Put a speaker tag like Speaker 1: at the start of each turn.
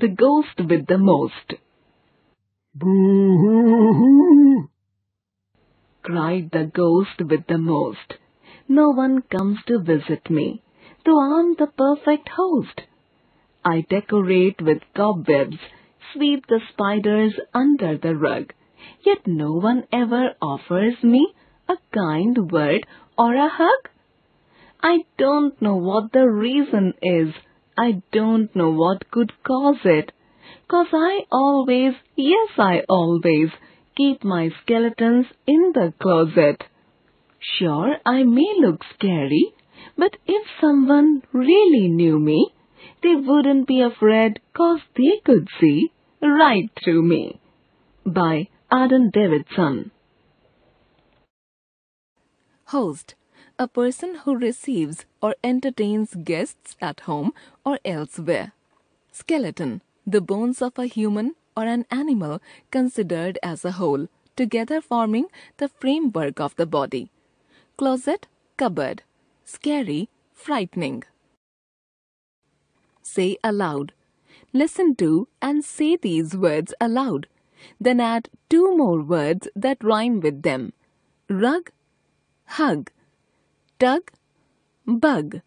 Speaker 1: the ghost with the most.
Speaker 2: Boo-hoo-hoo!
Speaker 1: cried the ghost with the most. No one comes to visit me, though I'm the perfect host. I decorate with cobwebs, sweep the spiders under the rug, yet no one ever offers me a kind word or a hug. I don't know what the reason is. I don't know what could cause it. 'Cause I always, yes I always, keep my skeletons in the closet. Sure, I may look scary, but if someone really knew me, they wouldn't be afraid 'cause they could see right through me. By Arden Davidson
Speaker 3: Host a person who receives or entertains guests at home or elsewhere. Skeleton the bones of a human or an animal considered as a whole, together forming the framework of the body. Closet, cupboard. Scary, frightening. Say aloud. Listen to and say these words aloud. Then add two more words that rhyme with them. Rug, hug. Tug, bug.